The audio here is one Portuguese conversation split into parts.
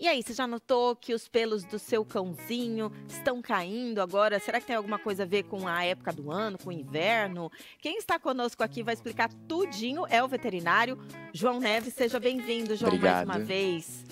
E aí, você já notou que os pelos do seu cãozinho estão caindo agora? Será que tem alguma coisa a ver com a época do ano, com o inverno? Quem está conosco aqui vai explicar tudinho é o veterinário João Neves. Seja bem-vindo, João, Obrigado. mais uma vez.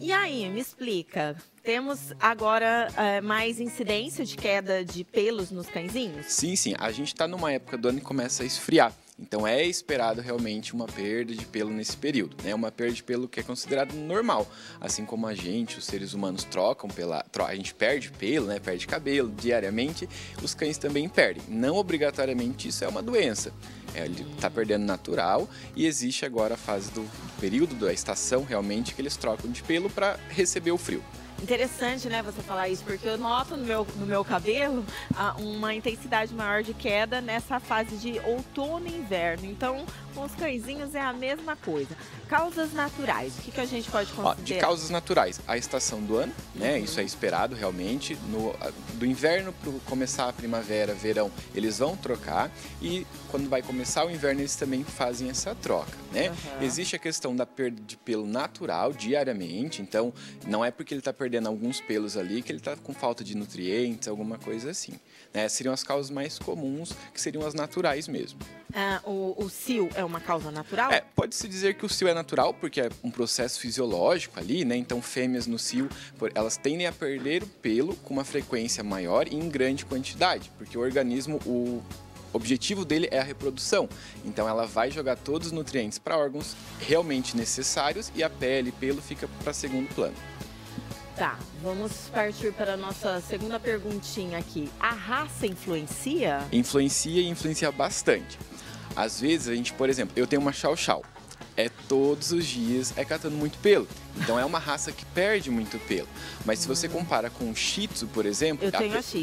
E aí, me explica. Temos agora é, mais incidência de queda de pelos nos cãezinhos? Sim, sim. A gente está numa época do ano que começa a esfriar. Então é esperado realmente uma perda de pelo nesse período, né? Uma perda de pelo que é considerado normal, assim como a gente, os seres humanos trocam pela, a gente perde pelo, né? Perde cabelo diariamente, os cães também perdem. Não obrigatoriamente isso é uma doença. É, ele está perdendo natural e existe agora a fase do, do período da estação realmente que eles trocam de pelo para receber o frio. Interessante, né, você falar isso, porque eu noto no meu, no meu cabelo ah, uma intensidade maior de queda nessa fase de outono e inverno. Então, com os cãezinhos é a mesma coisa. Causas naturais, o que, que a gente pode considerar? Ó, de causas naturais, a estação do ano, né? Uhum. Isso é esperado realmente. No, do inverno para começar a primavera, verão, eles vão trocar. E quando vai começar o inverno, eles também fazem essa troca, né? Uhum. Existe a questão da perda de pelo natural diariamente. Então, não é porque ele está perdendo alguns pelos ali que ele está com falta de nutrientes, alguma coisa assim. Né? Seriam as causas mais comuns, que seriam as naturais mesmo. Ah, o, o cio é uma causa natural? É, pode-se dizer que o cio é natural, porque é um processo fisiológico ali, né? Então, fêmeas no cio, elas tendem a perder o pelo com uma frequência maior e em grande quantidade, porque o organismo, o objetivo dele é a reprodução. Então ela vai jogar todos os nutrientes para órgãos realmente necessários e a pele, pelo fica para segundo plano. Tá, vamos partir para a nossa segunda perguntinha aqui. A raça influencia? Influencia e influencia bastante. Às vezes a gente, por exemplo, eu tenho uma chau-chau. É todos os dias é catando muito pelo. Então é uma raça que perde muito pelo. Mas se você compara com o Shih Tzu, por exemplo,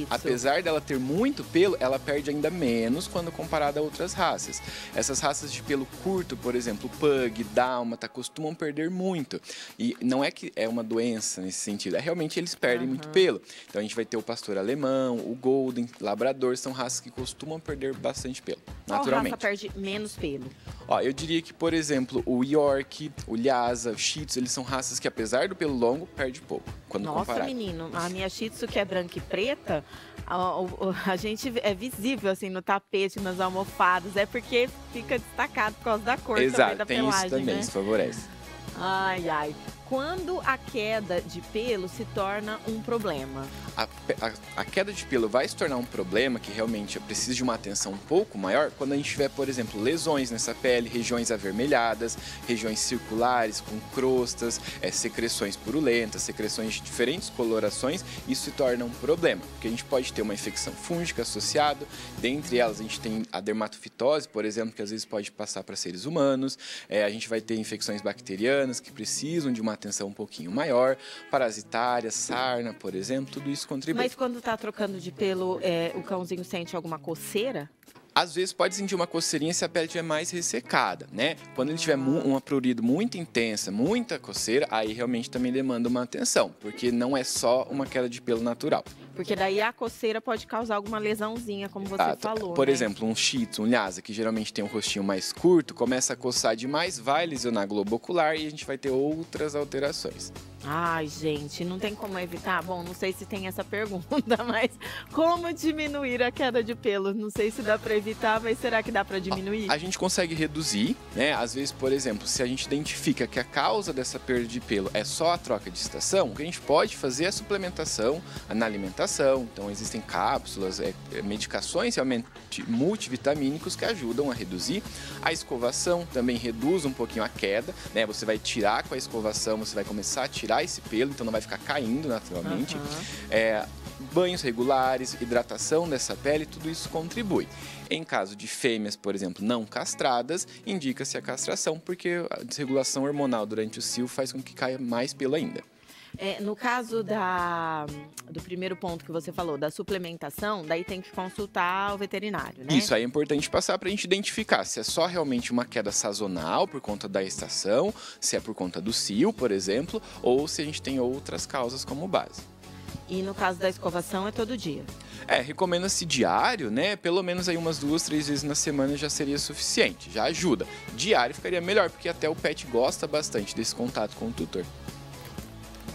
apesar dela ter muito pelo, ela perde ainda menos quando comparada a outras raças. Essas raças de pelo curto, por exemplo, Pug, Dálmata, costumam perder muito. E não é que é uma doença nesse sentido, é realmente eles perdem uhum. muito pelo. Então a gente vai ter o pastor alemão, o Golden, Labrador, são raças que costumam perder bastante pelo, naturalmente. Qual raça perde menos pelo? Ó, eu diria que, por exemplo, o York, o Lhasa, o Shih Tzu, eles são raças que, apesar do pelo longo, perde pouco. Quando Nossa, comparado. menino, a minha Shih Tzu, que é branca e preta, a, a, a, gente é visível assim no tapete, nas almofadas. É porque fica destacado por causa da cor Exato, também da tem pelagem, isso também, né? isso favorece. Ai, ai. Quando a queda de pelo se torna um problema? A, a, a, queda de pelo vai se tornar um problema que realmente precisa de uma atenção um pouco maior quando a gente tiver, por exemplo, lesões nessa pele, regiões avermelhadas, regiões circulares com crostas, é, secreções purulentas, secreções de diferentes colorações. Isso se torna um problema, porque a gente pode ter uma infecção fúngica associada. Dentre elas, a gente tem a dermatofitose, por exemplo, que às vezes pode passar para seres humanos. É, a gente vai ter infecções bacterianas que precisam de uma atenção um pouquinho maior, parasitária, sarna, por exemplo, tudo isso contribui. Mas quando está trocando de pelo, é, o cãozinho sente alguma coceira? às vezes pode sentir uma coceirinha se a pele estiver mais ressecada, né? Quando ele tiver uma prurido muito intensa, muita coceira, aí realmente também demanda uma atenção, porque não é só uma queda de pelo natural. Porque daí a coceira pode causar alguma lesãozinha, como você ah, falou. Por né? exemplo, um shih tzu, um lhasa, que geralmente tem um rostinho mais curto, começa a coçar demais, vai lesionar a globo ocular e a gente vai ter outras alterações. Ai, gente, não tem como evitar? Bom, não sei se tem essa pergunta, mas como diminuir a queda de pelo? Não sei se dá para evitar, mas será que dá para diminuir? A gente consegue reduzir, né? Às vezes, por exemplo, se a gente identifica que a causa dessa perda de pelo é só a troca de estação, o que a gente pode fazer é a suplementação na alimentação. Então, existem cápsulas, é, é medicações realmente multivitamínicos que ajudam a reduzir. A escovação também reduz um pouquinho a queda, né? Você vai tirar com a escovação, você vai começar a tirar tirar esse pelo, então não vai ficar caindo naturalmente. Uhum. É, banhos regulares, hidratação dessa pele, tudo isso contribui. Em caso de fêmeas, por exemplo, não castradas, indica-se a castração, porque a desregulação hormonal durante o cio faz com que caia mais pelo ainda. É, no caso da, do primeiro ponto que você falou, da suplementação, daí tem que consultar o veterinário, né? Isso aí é importante passar para a gente identificar se é só realmente uma queda sazonal por conta da estação, se é por conta do cio, por exemplo, ou se a gente tem outras causas como base. E no caso da escovação é todo dia? É, recomenda-se diário, né? Pelo menos aí umas duas, três vezes na semana já seria suficiente, já ajuda. Diário ficaria melhor, porque até o pet gosta bastante desse contato com o tutor.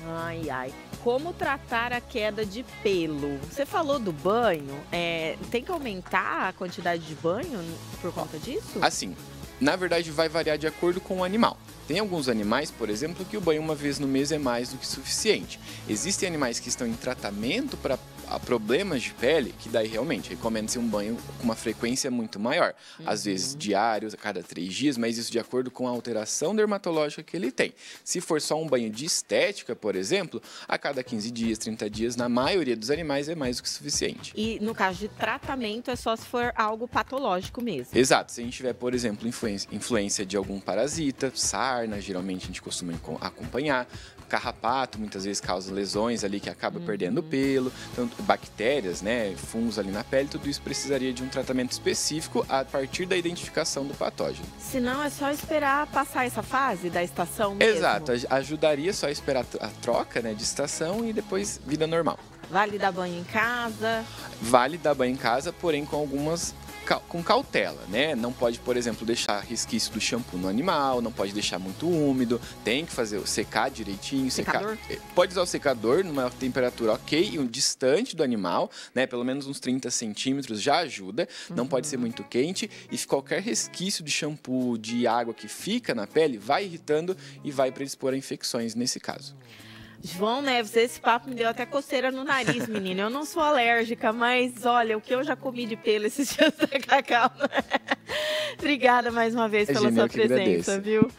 Ai, ai. Como tratar a queda de pelo? Você falou do banho, é, tem que aumentar a quantidade de banho por conta disso? Assim, na verdade vai variar de acordo com o animal. Tem alguns animais, por exemplo, que o banho uma vez no mês é mais do que suficiente. Existem animais que estão em tratamento para problemas de pele, que daí realmente recomenda-se um banho com uma frequência muito maior. Uhum. Às vezes diários, a cada três dias, mas isso de acordo com a alteração dermatológica que ele tem. Se for só um banho de estética, por exemplo, a cada 15 dias, 30 dias, na maioria dos animais é mais do que suficiente. E no caso de tratamento é só se for algo patológico mesmo. Exato. Se a gente tiver, por exemplo, influência, influência de algum parasita, sarna, geralmente a gente costuma acompanhar. Carrapato muitas vezes causa lesões ali que acaba uhum. perdendo pelo. Então, bactérias, né, fungos ali na pele, tudo isso precisaria de um tratamento específico a partir da identificação do patógeno. Se não, é só esperar passar essa fase da estação mesmo. Exato. Ajudaria só a esperar a troca né, de estação e depois vida normal. Vale dar banho em casa? Vale dar banho em casa, porém com algumas com cautela, né? Não pode, por exemplo, deixar resquício do shampoo no animal, não pode deixar muito úmido, tem que fazer secar direitinho, secador? secar. Eh, pode usar o secador numa temperatura ok e um distante do animal, né? Pelo menos uns 30 centímetros já ajuda. Não uhum. pode ser uhum. muito quente e qualquer resquício de shampoo, de água que fica na pele, vai irritando e vai predispor a infecções nesse caso. João Neves, esse papo me deu até coceira no nariz, menina. Eu não sou alérgica, mas olha, o que eu já comi de pelo esses dias da Cacau. Obrigada mais uma vez pela sua presença, viu?